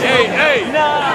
Hey, hey. Nah.